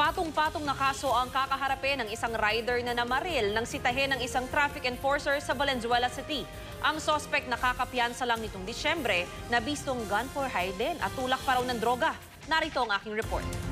Patong-patong na kaso ang kakaharapin ng isang rider na namaril nang sitahin ng isang traffic enforcer sa Valenzuela City. Ang sospek nakakapiyansa lang nitong Disyembre na bistong gun for hire din at tulak pa raw ng droga. Narito ang aking report.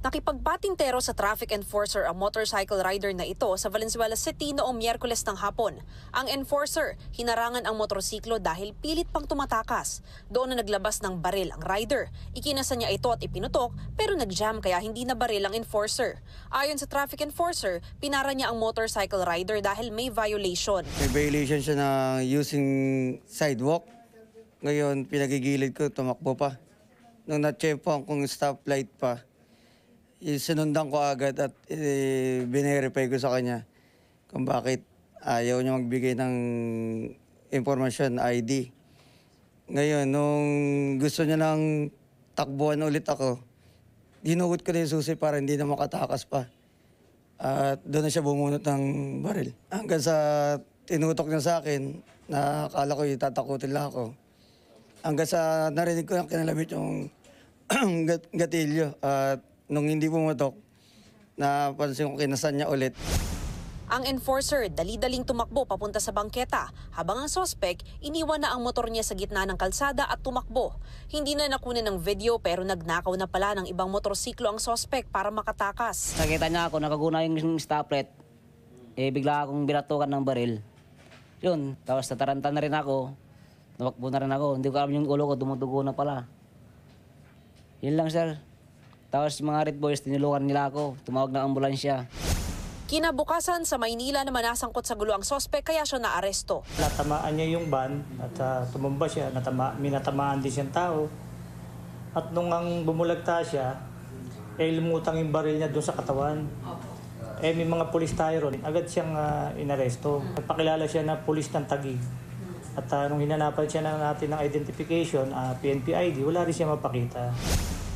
Nakipagpatintero sa traffic enforcer ang motorcycle rider na ito sa Valenzuela City noong Miyerkules ng hapon. Ang enforcer, hinarangan ang motorsiklo dahil pilit pang tumatakas. Doon na naglabas ng baril ang rider. Ikinasa niya ito at ipinutok pero nag-jam kaya hindi na baril ang enforcer. Ayon sa traffic enforcer, pinara niya ang motorcycle rider dahil may violation. May violation siya na using sidewalk. Ngayon, pinagigilid ko, tumakbo pa. Nung na-check kung stoplight pa, sinundan ko agad at eh, binerify ko sa kanya kung bakit ayaw niya magbigay ng informasyon, ID. Ngayon, nung gusto niya lang takbuhan ulit ako, dinugot ko na yung susi para hindi na makatakas pa. At doon na siya bumunot ng baril. Hanggang sa tinutok niya sa akin, na akala ko itatakutin lang ako. Hanggang sa narinig ko na kinalamit yung gat- gatilyo. At nung hindi pumutok, napansin ko kinasan niya ulit. Ang enforcer dali-daling tumakbo papunta sa bangketa habang ang sospek iniwan na ang motor niya sa gitna ng kalsada at tumakbo. Hindi na nakunan ng video pero nagnakaw na pala ng ibang motorsiklo ang sospek para makatakas. Nakita niya ako, nakaguna yung stoplight. Eh, bigla akong binatukan ng baril. Yun, tapos tataranta na rin ako. Namakbo na rin ako. Hindi ko alam yung ulo ko, dumudugo na pala. Yun lang, sir. Tapos yung mga red boys, tinulungan nila ako. Tumawag ng ambulansya. Kinabukasan sa Maynila naman nasangkot sa gulo ang sospek kaya siya naaresto. Natamaan niya yung van at ah, tumumba siya, natama, minatamaan din siyang tao. At nung ang bumulagta siya, eh lumutang yung baril niya doon sa katawan. Eh may mga pulis tayo ron, agad siyang ah, inaresto. Nagpakilala siya na pulis ng Taguig. At ah, nung hinanapan siya na natin ng identification, ah, PNP ID, wala rin siya mapakita.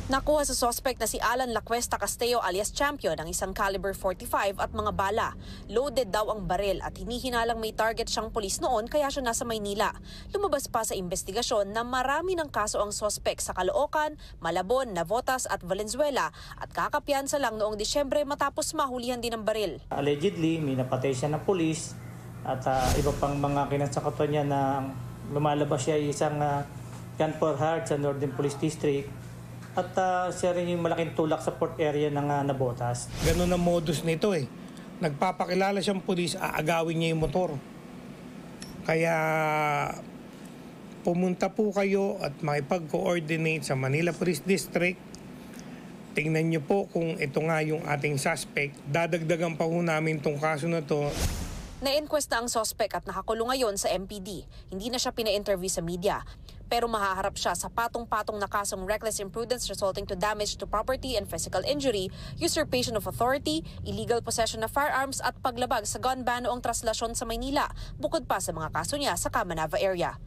Nakuha sa sospek na si Alan Lacuesta Casteo alias Champion ang isang caliber 45 at mga bala. Loaded daw ang baril at hinihinalang may target siyang pulis noon kaya siya nasa Maynila. Lumabas pa sa investigasyon na marami ng kaso ang sospek sa Caloocan, Malabon, Navotas at Valenzuela at kakapiyansa lang noong Disyembre matapos mahulihan din ng baril. Allegedly, may napatay siya ng pulis at ah, iba pang mga kinansakatan niya na lumalabas siya isang uh, gun for hire sa Northern Police District at ah, siya rin yung malaking tulak sa port area ng ah, Nabotas. Ganun ang modus nito eh. Nagpapakilala siyang pulis, aagawin niya yung motor. Kaya pumunta po kayo at makipag-coordinate sa Manila Police District. Tingnan niyo po kung ito nga yung ating suspect. Dadagdagan pa po namin tong kaso na to. Na-inquest na ang sospek at nakakulong ngayon sa MPD. Hindi na siya pina-interview sa media. Pero mahaharap siya sa patong-patong na kasong reckless imprudence resulting to damage to property and physical injury, usurpation of authority, illegal possession of firearms at paglabag sa gun ban noong traslasyon sa Maynila, bukod pa sa mga kaso niya sa Kamanava area.